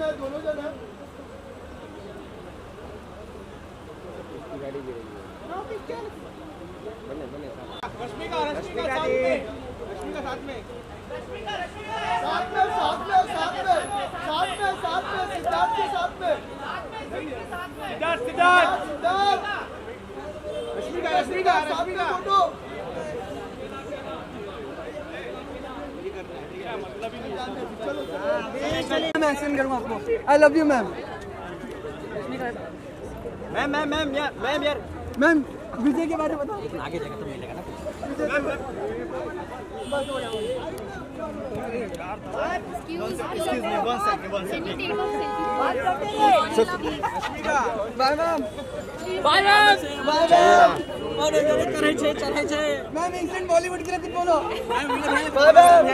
जन है दोनों जन है। बने साथ रश्मिका रश्मिका साथ में। रश्मिका साथ में। साथ में साथ में साथ में। साथ में साथ में सिद्धार्थ के साथ में। सिद्धार्थ सिद्धार्थ। सिद्धार्थ रश्मिका रश्मिका साथ में रश्मिका फ़ोटो। मैं एक्शन करूँगा आपको। I love you ma'am ma'am ma'am ma'am यार मैम यार मैम विजय के बारे में बताओ। आगे जाएगा तो मिलेगा ना bye ma'am Bye, ma'am. Bye ma'am और करे छे चले छे मैम इंस्टेंट बॉलीवुड के लिए कुछ बोलो बाय मैम